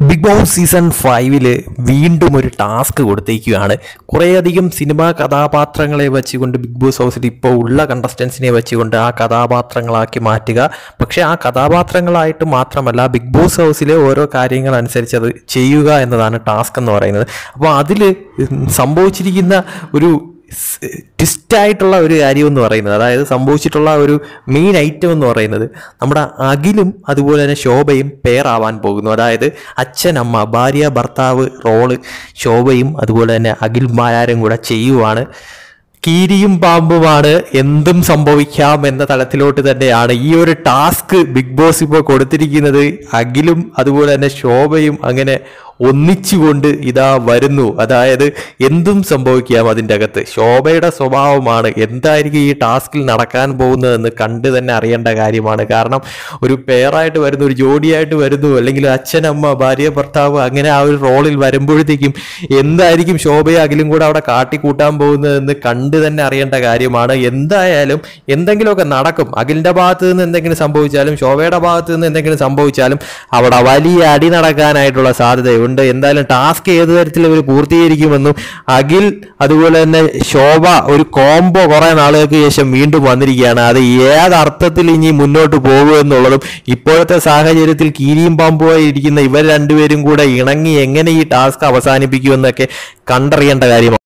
Big boss season ഫൈവിൽ വീണ്ടും ഒരു ടാസ്ക് കൊടുത്തേക്കുകയാണ്. കുറേയധികം സിനിമാ കഥാപാത്രങ്ങളെ വെച്ചുകൊണ്ട് ബിഗ് ബോസ് ഹൗസിൽ ഇപ്പോൾ ഉള്ള കണ്ടസ്റ്റൻസിനെ വെച്ചുകൊണ്ട് ആ കഥാപാത്രങ്ങളാക്കി മാറ്റുക. പക്ഷേ ആ കഥാപാത്രങ്ങളായിട്ട് മാത്രമല്ല ബിഗ് ബോസ് ഹൗസിലെ ഓരോ കാര്യങ്ങൾ അനുസരിച്ച് അത് ചെയ്യുക എന്നതാണ് ടാസ്ക് എന്ന് പറയുന്നത്. അപ്പോൾ അതിൽ സംഭവിച്ചിരിക്കുന്ന ഒരു ട്വിസ്റ്റായിട്ടുള്ള ഒരു കാര്യം എന്ന് പറയുന്നത് അതായത് സംഭവിച്ചിട്ടുള്ള ഒരു മെയിൻ ഐറ്റം എന്ന് പറയുന്നത് നമ്മുടെ അഖിലും അതുപോലെ തന്നെ ശോഭയും ആവാൻ പോകുന്നു. അതായത് അച്ഛൻ അമ്മ ഭാര്യ ഭർത്താവ് റോൾ ശോഭയും അതുപോലെ തന്നെ അഖിൽ മാരാരും കൂടെ ചെയ്യുവാണ്. കീരിയും പാമ്പുമാണ് എന്തും സംഭവിക്കാം എന്ന തലത്തിലോട്ട് തന്നെയാണ് ഈ ഒരു ടാസ്ക് ബിഗ് ബോസ് ഇപ്പോൾ കൊടുത്തിരിക്കുന്നത്. അഖിലും അതുപോലെ തന്നെ ശോഭയും അങ്ങനെ ഒന്നിച്ചുകൊണ്ട് ഇതാ വരുന്നു. അതായത് എന്തും സംഭവിക്കാം അതിന്റെ അകത്ത്. ശോഭയുടെ സ്വഭാവമാണ് എന്തായിരിക്കും ഈ ടാസ്കിൽ നടക്കാൻ പോകുന്നതെന്ന് കണ്ട് തന്നെ അറിയേണ്ട കാര്യമാണ്. കാരണം ഒരു പെയറായിട്ട് വരുന്നു ഒരു ജോഡിയായിട്ട് വരുന്നു അല്ലെങ്കിൽ അച്ഛനമ്മ ഭാര്യ ഭർത്താവ് അങ്ങനെ ആ ഒരു റോളിൽ വരുമ്പോഴത്തേക്കും എന്തായിരിക്കും ശോഭയെ അഖിലും കൂടെ അവിടെ കാട്ടിക്കൂട്ടാൻ പോകുന്നതെന്ന് കണ്ട് തന്നെ അറിയേണ്ട കാര്യമാണ്. എന്തായാലും എന്തെങ്കിലുമൊക്കെ നടക്കും. അഖിലിന്റെ ഭാഗത്ത് നിന്ന് എന്തെങ്കിലും സംഭവിച്ചാലും ശോഭയുടെ ഭാഗത്ത് നിന്ന് എന്തെങ്കിലും സംഭവിച്ചാലും അവിടെ വലിയ അടി നടക്കാനായിട്ടുള്ള സാധ്യതയുണ്ട് എന്തായാലും ടാസ്ക് ഏത് തരത്തിൽ ഇവർ പൂർത്തീകരിക്കുമെന്നും അഖിൽ അതുപോലെ തന്നെ ശോഭ ഒരു കോംബോ കുറെ നാളുകൾക്ക് ശേഷം വീണ്ടും വന്നിരിക്കുകയാണ്. അത് ഏത് അർത്ഥത്തിൽ ഇനി മുന്നോട്ട് പോകുമെന്നുള്ളതും ഇപ്പോഴത്തെ സാഹചര്യത്തിൽ കീരിയും പാമ്പുമായി ഇരിക്കുന്ന ഇവർ രണ്ടുപേരും കൂടെ ഇണങ്ങി എങ്ങനെ ഈ ടാസ്ക് അവസാനിപ്പിക്കുമെന്നൊക്കെ കണ്ടറിയേണ്ട കാര്യമാണ്.